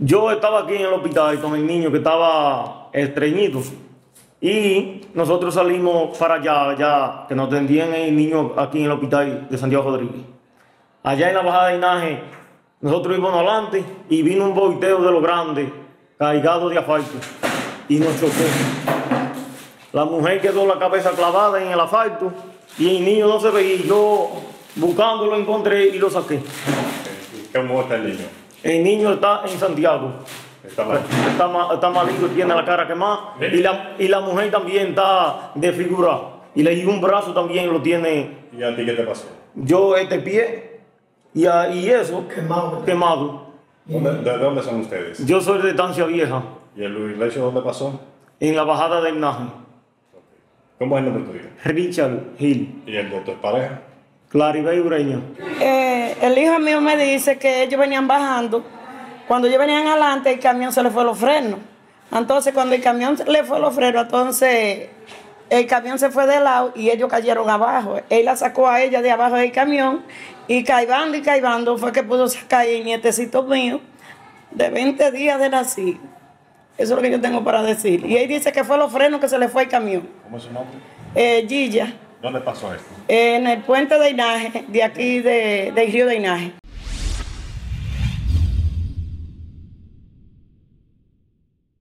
yo estaba aquí en el hospital con el niño que estaba estreñido. Y nosotros salimos para allá, allá, que nos atendían el niño aquí en el hospital de Santiago Rodríguez. Allá en la bajada de Inaje, nosotros íbamos adelante y vino un volteo de lo grande, cargado de asfalto, y nos chocó. La mujer quedó la cabeza clavada en el asfalto y el niño no se veía. Yo buscándolo encontré y lo saqué. ¿Cómo está el niño? El niño está en Santiago. Está mal. Está, ma- está malito, tiene la cara quemada. ¿Eh? Y la, y la mujer también está desfigurada. Y, le, y un brazo también lo tiene ¿Y a ti qué te pasó? yo este pie y, a- y eso Quemado. quemado. ¿Dónde- ¿De dónde son ustedes? Yo soy de Estancia Vieja, ¿Y el iglesia dónde pasó? en la bajada del Naje. ¿Cómo es el nombre tuyo? Richard Hill, ¿Y el de tu pareja? Claribel Ureña. Eh, el hijo mío me dice que ellos venían bajando. Cuando ellos venían adelante, el camión se le fue los frenos. Entonces, cuando el camión se le fue los frenos, entonces el camión se fue de lado y ellos cayeron abajo. Él la sacó a ella de abajo del camión y caibando y caibando fue que pudo sacar el nietecito mío de 20 días de nacido. Eso es lo que yo tengo para decir. Y él dice que fue los frenos que se le fue el camión. ¿Cómo es su nombre? Eh, Gilla, ¿Dónde pasó esto? en el puente de Inaje, de aquí de, del río de Inaje.